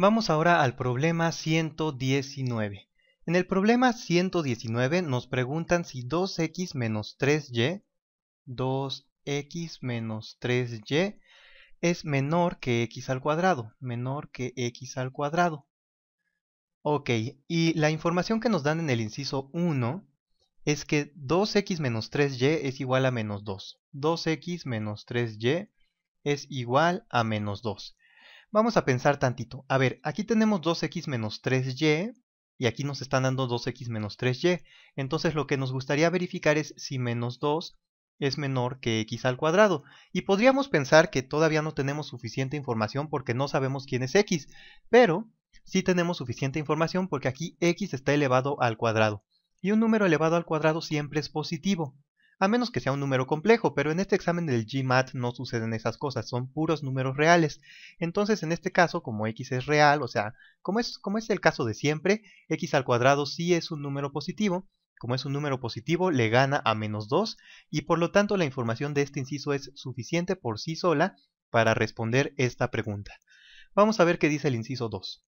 Vamos ahora al problema 119. En el problema 119 nos preguntan si 2x menos 3y, 2x menos 3y es menor que x al cuadrado, menor que x al cuadrado. Ok, y la información que nos dan en el inciso 1 es que 2x menos 3y es igual a menos 2. 2x menos 3y es igual a menos 2. Vamos a pensar tantito. A ver, aquí tenemos 2x menos 3y y aquí nos están dando 2x menos 3y. Entonces lo que nos gustaría verificar es si menos 2 es menor que x al cuadrado. Y podríamos pensar que todavía no tenemos suficiente información porque no sabemos quién es x, pero sí tenemos suficiente información porque aquí x está elevado al cuadrado. Y un número elevado al cuadrado siempre es positivo, a menos que sea un número complejo, pero en este examen del GMAT no suceden esas cosas, son puros números reales. Entonces en este caso, como x es real, o sea, como es, el caso de siempre, x al cuadrado sí es un número positivo, como es un número positivo, le gana a menos 2 y por lo tanto la información de este inciso es suficiente por sí sola para responder esta pregunta. Vamos a ver qué dice el inciso 2.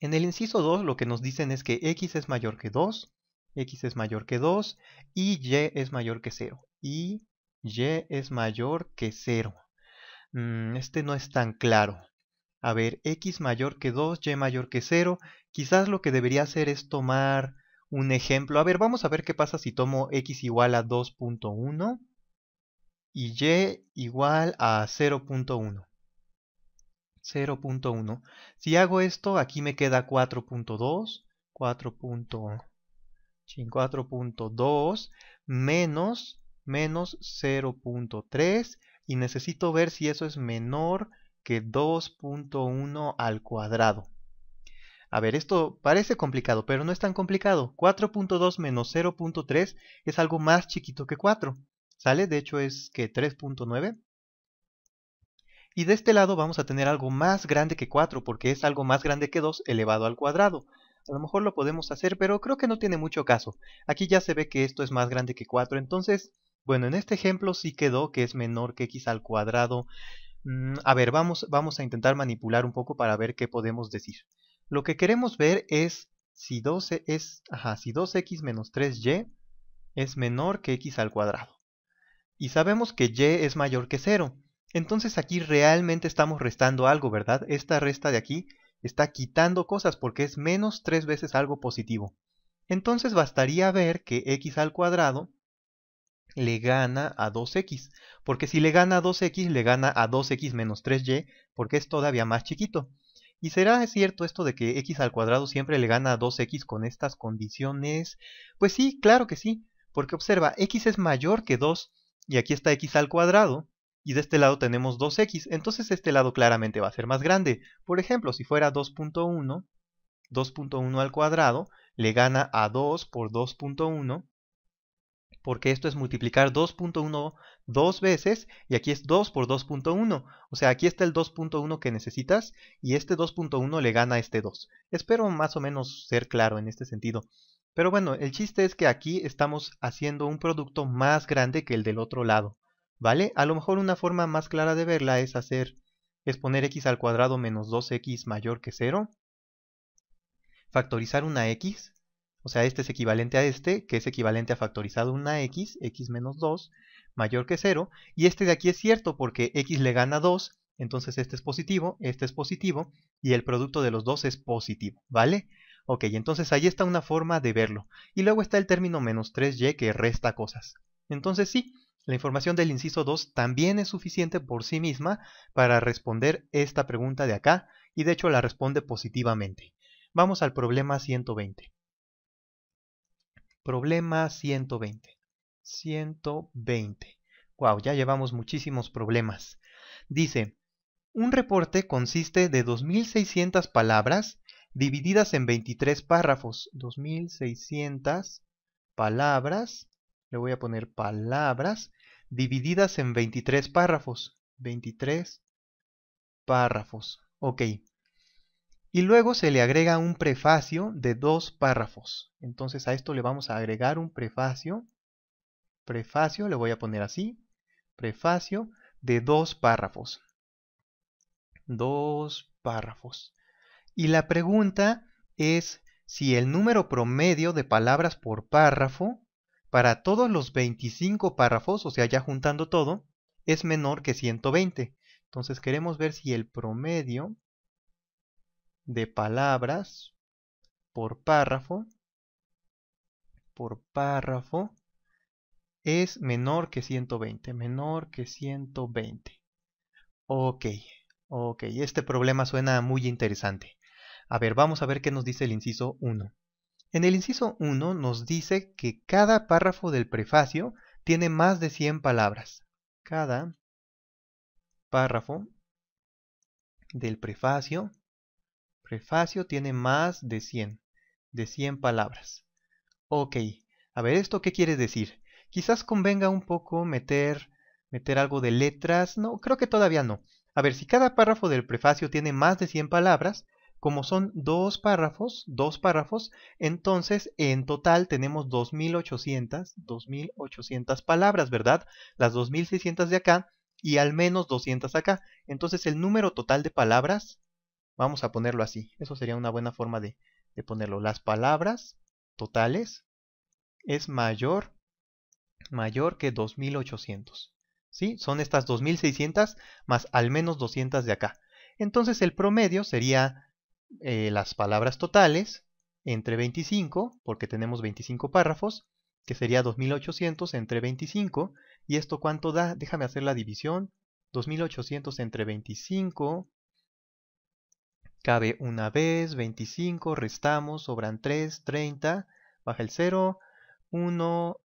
En el inciso 2 lo que nos dicen es que x es mayor que 2, x es mayor que 2 y y es mayor que 0. Y y es mayor que 0. Mm, este no es tan claro. A ver, x mayor que 2, y mayor que 0. Quizás lo que debería hacer es tomar un ejemplo. A ver, vamos a ver qué pasa si tomo x igual a 2.1 y y igual a 0.1. 0.1. Si hago esto, aquí me queda 4.2, 4.2 menos, menos 0.3 y necesito ver si eso es menor que 2.1 al cuadrado. A ver, esto parece complicado, pero no es tan complicado. 4.2 menos 0.3 es algo más chiquito que 4. ¿Sale? De hecho es que 3.9. Y de este lado vamos a tener algo más grande que 4, porque es algo más grande que 2 elevado al cuadrado. A lo mejor lo podemos hacer, pero creo que no tiene mucho caso. Aquí ya se ve que esto es más grande que 4, entonces, bueno, en este ejemplo sí quedó que es menor que x al cuadrado. Mm, a ver, vamos, vamos a intentar manipular un poco para ver qué podemos decir. Lo que queremos ver es si 12 es, ajá, si 2x menos 3y es menor que x al cuadrado. Y sabemos que y es mayor que 0. Entonces aquí realmente estamos restando algo, ¿verdad? Esta resta de aquí está quitando cosas porque es menos 3 veces algo positivo. Entonces bastaría ver que x al cuadrado le gana a 2x, porque si le gana a 2x, le gana a 2x menos 3y, porque es todavía más chiquito. ¿Y será cierto esto de que x al cuadrado siempre le gana a 2x con estas condiciones? Pues sí, claro que sí, porque observa, x es mayor que 2 y aquí está x al cuadrado y de este lado tenemos 2x, entonces este lado claramente va a ser más grande. Por ejemplo, si fuera 2.1, 2.1 al cuadrado le gana a 2 por 2.1 porque esto es multiplicar 2.1 dos veces y aquí es 2 por 2.1. O sea, aquí está el 2.1 que necesitas y este 2.1 le gana a este 2. Espero más o menos ser claro en este sentido. Pero bueno, el chiste es que aquí estamos haciendo un producto más grande que el del otro lado. ¿Vale? A lo mejor una forma más clara de verla es hacer, es poner x al cuadrado menos 2x mayor que 0. Factorizar una x o sea, este es equivalente a este, que es equivalente a factorizado una x, x menos 2, mayor que 0. Y este de aquí es cierto porque x le gana 2, entonces este es positivo, este es positivo, y el producto de los dos es positivo, ¿vale? Ok, entonces ahí está una forma de verlo. Y luego está el término menos 3y que resta cosas. Entonces sí, la información del inciso 2 también es suficiente por sí misma para responder esta pregunta de acá, y de hecho la responde positivamente. Vamos al problema 120. Problema 120. 120. Wow, ya llevamos muchísimos problemas. Dice, un reporte consiste de 2600 palabras divididas en 23 párrafos. 2600 palabras, le voy a poner palabras, divididas en 23 párrafos. 23 párrafos. Ok, y luego se le agrega un prefacio de dos párrafos. Entonces a esto le vamos a agregar un prefacio. Prefacio, le voy a poner así. Prefacio de dos párrafos. Dos párrafos. Y la pregunta es si el número promedio de palabras por párrafo para todos los 25 párrafos, o sea, ya juntando todo, es menor que 120. Entonces queremos ver si el promedio de palabras por párrafo por párrafo es menor que 120, menor que 120. Ok, ok, este problema suena muy interesante. A ver, vamos a ver qué nos dice el inciso 1. En el inciso 1 nos dice que cada párrafo del prefacio tiene más de 100 palabras. Cada párrafo del prefacio, prefacio tiene más de 100, de 100 palabras. Ok, a ver, ¿esto qué quiere decir? Quizás convenga un poco meter, meter algo de letras. No, creo que todavía no. A ver, si cada párrafo del prefacio tiene más de 100 palabras, como son dos párrafos, dos párrafos, entonces en total tenemos 2800, 2800 palabras, ¿verdad? Las 2600 de acá y al menos 200 acá. Entonces el número total de palabras, vamos a ponerlo así. Eso sería una buena forma de, de ponerlo. Las palabras totales es mayor, mayor que 2800. ¿Sí? Son estas 2600 más al menos 200 de acá. Entonces el promedio sería eh, las palabras totales entre 25, porque tenemos 25 párrafos, que sería 2800 entre 25. ¿Y esto cuánto da? Déjame hacer la división. 2800 entre 25. Cabe una vez, 25, restamos, sobran 3, 30, baja el 0, 1,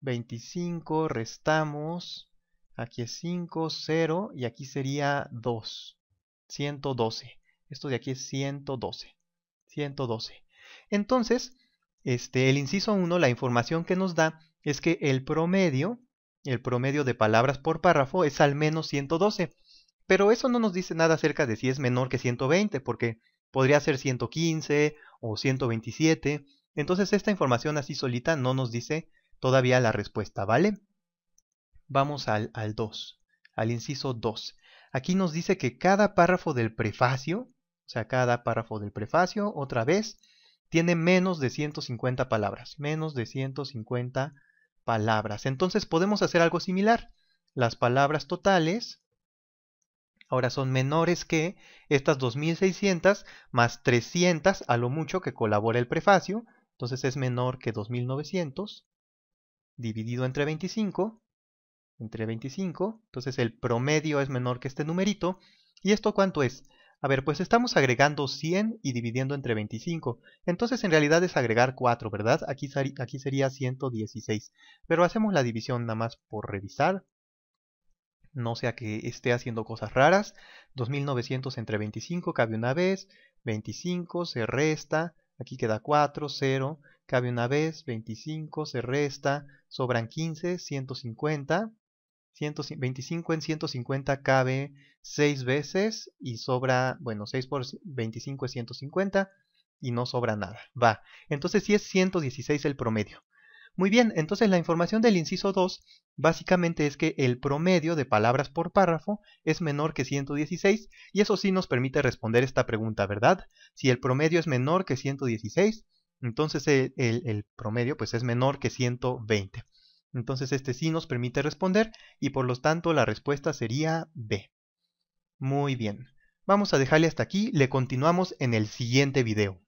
25, restamos, aquí es 5, 0 y aquí sería 2, 112. Esto de aquí es 112. 112. Entonces, este, el inciso 1, la información que nos da es que el promedio, el promedio de palabras por párrafo es al menos 112. Pero eso no nos dice nada acerca de si es menor que 120, porque podría ser 115 o 127. Entonces esta información así solita no nos dice todavía la respuesta, ¿vale? Vamos al, al 2, al inciso 2. Aquí nos dice que cada párrafo del prefacio o sea, cada párrafo del prefacio, otra vez, tiene menos de 150 palabras. Menos de 150 palabras. Entonces podemos hacer algo similar. Las palabras totales ahora son menores que estas 2600 más 300 a lo mucho que colabora el prefacio. Entonces es menor que 2900 dividido entre 25. Entre 25. Entonces el promedio es menor que este numerito. ¿Y esto cuánto es? A ver, pues estamos agregando 100 y dividiendo entre 25. Entonces en realidad es agregar 4, ¿verdad? Aquí, aquí sería 116. Pero hacemos la división nada más por revisar. No sea que esté haciendo cosas raras. 2900 entre 25 cabe una vez. 25 se resta. Aquí queda 4, 0. Cabe una vez. 25 se resta. Sobran 15, 150. 125 en 150 cabe 6 veces y sobra, bueno, 6 por 25 es 150 y no sobra nada. Va, entonces sí es 116 el promedio. Muy bien, entonces la información del inciso 2 básicamente es que el promedio de palabras por párrafo es menor que 116 y eso sí nos permite responder esta pregunta, ¿verdad? Si el promedio es menor que 116, entonces el, el promedio pues es menor que 120. Entonces este sí nos permite responder y por lo tanto la respuesta sería B. Muy bien. Vamos a dejarle hasta aquí, le continuamos en el siguiente video.